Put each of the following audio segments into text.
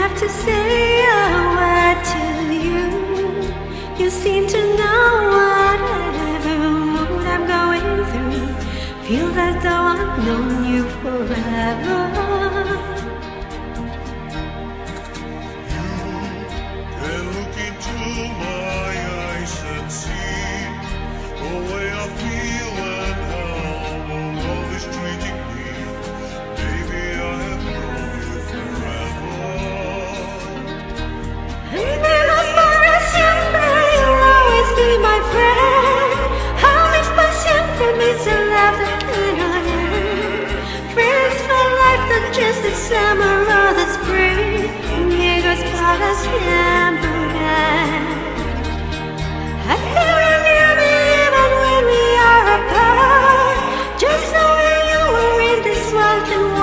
have to say a word to you. You seem to know whatever mood I'm going through. Feels as though I've known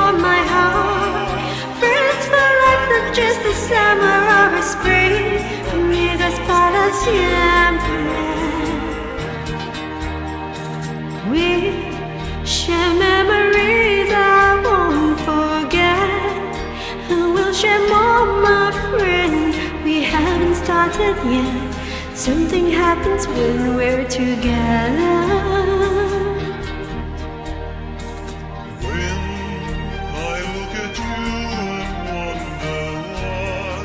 warm my heart. Friends for life, not just the summer or a spring. Amigos para siempre. Started yet. Something happens when we're together. When I look at you and wonder why,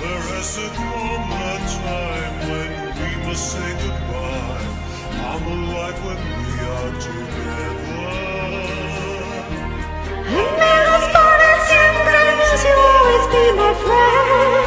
there has to come a time when we must say goodbye. I'm alive when we are together. Amigos para siempre means you'll always be my friend.